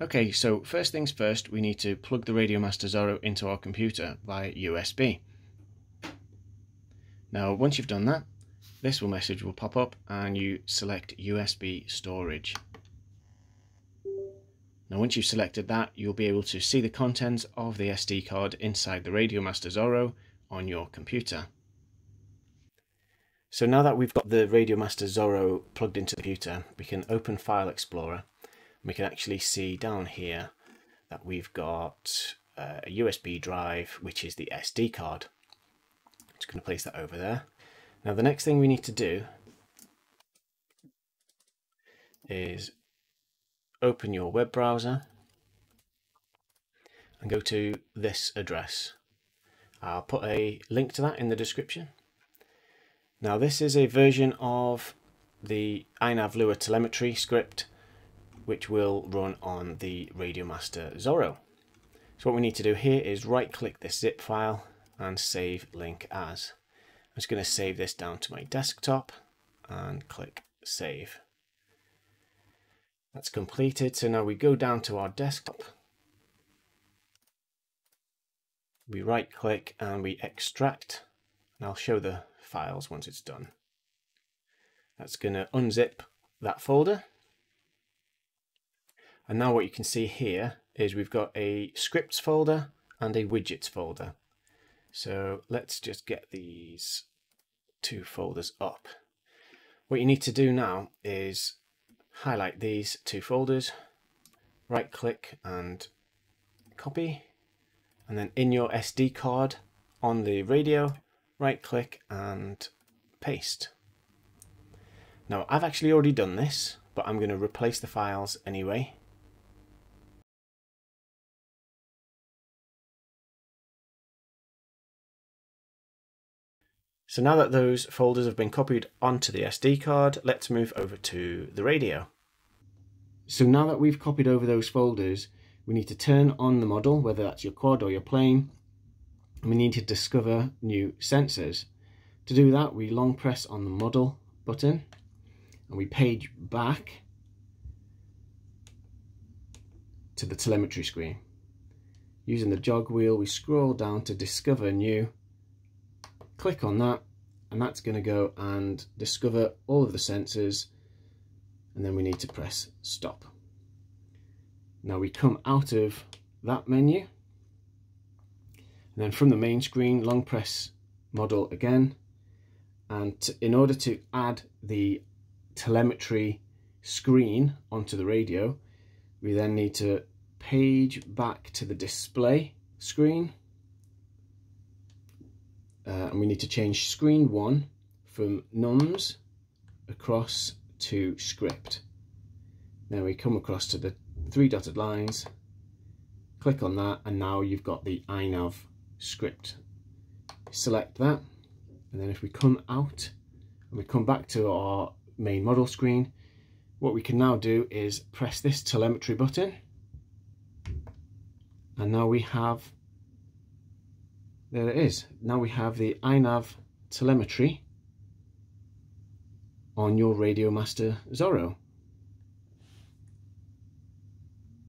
Okay, so first things first, we need to plug the Radiomaster Zorro into our computer via USB. Now, once you've done that, this will message will pop up and you select USB storage. Now, once you've selected that, you'll be able to see the contents of the SD card inside the Radiomaster Zorro on your computer. So now that we've got the Radiomaster Zorro plugged into the computer, we can open File Explorer we can actually see down here that we've got uh, a USB drive, which is the SD card. I'm just going to place that over there. Now the next thing we need to do is open your web browser and go to this address. I'll put a link to that in the description. Now this is a version of the iNav Lua telemetry script which will run on the Radiomaster Zorro. So what we need to do here is right click this zip file and save link as. I'm just going to save this down to my desktop and click save. That's completed. So now we go down to our desktop. We right click and we extract. And I'll show the files once it's done. That's going to unzip that folder and now what you can see here is we've got a scripts folder and a widgets folder. So let's just get these two folders up. What you need to do now is highlight these two folders, right click and copy, and then in your SD card on the radio, right click and paste. Now I've actually already done this, but I'm going to replace the files anyway. So now that those folders have been copied onto the SD card, let's move over to the radio. So now that we've copied over those folders, we need to turn on the model, whether that's your quad or your plane, and we need to discover new sensors. To do that, we long press on the model button and we page back to the telemetry screen. Using the jog wheel, we scroll down to discover new click on that and that's going to go and discover all of the sensors and then we need to press stop. Now we come out of that menu and then from the main screen long press model again and to, in order to add the telemetry screen onto the radio we then need to page back to the display screen uh, and we need to change screen one from nums across to script. Now we come across to the three dotted lines, click on that, and now you've got the iNav script. Select that, and then if we come out and we come back to our main model screen, what we can now do is press this telemetry button, and now we have there it is. Now we have the iNav telemetry on your Radiomaster Zorro.